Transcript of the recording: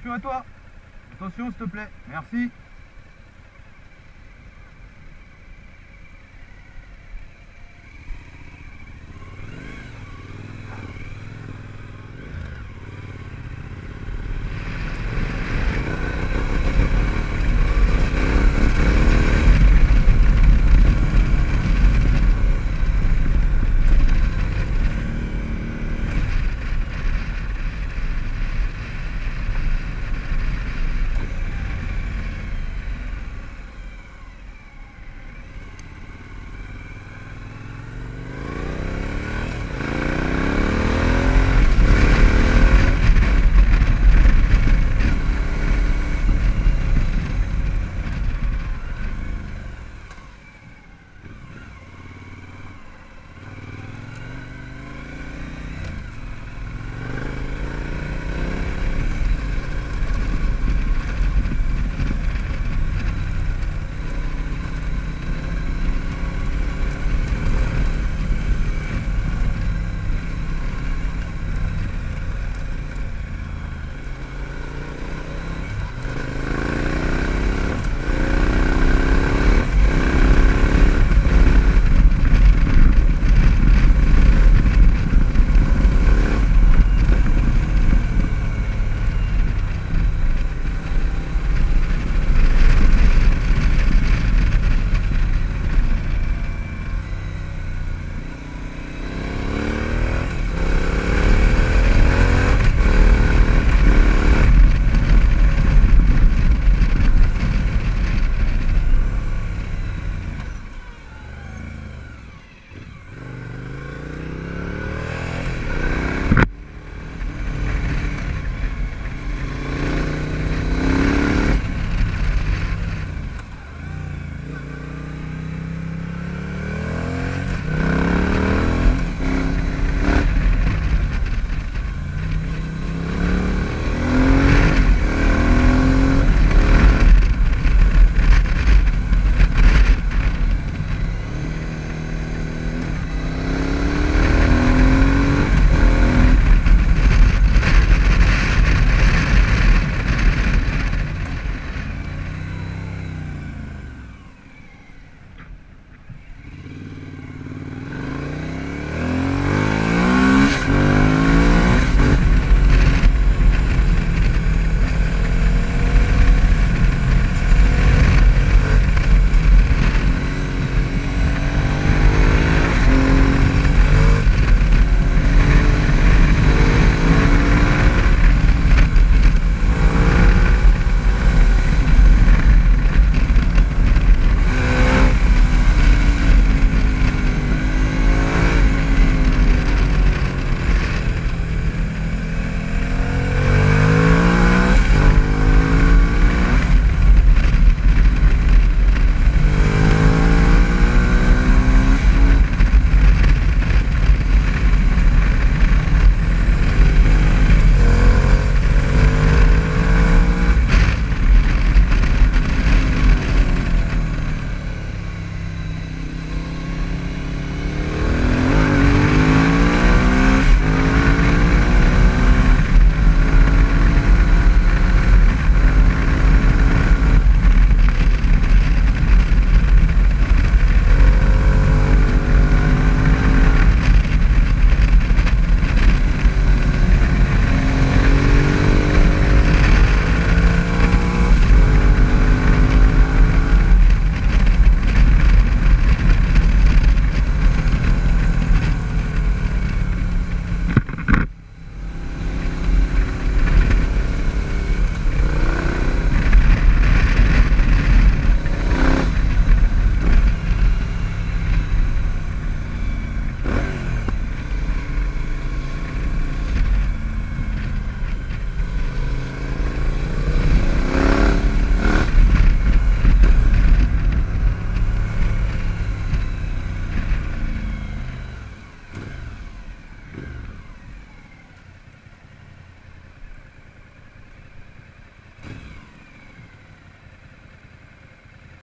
Attention à toi. Attention, s'il te plaît. Merci.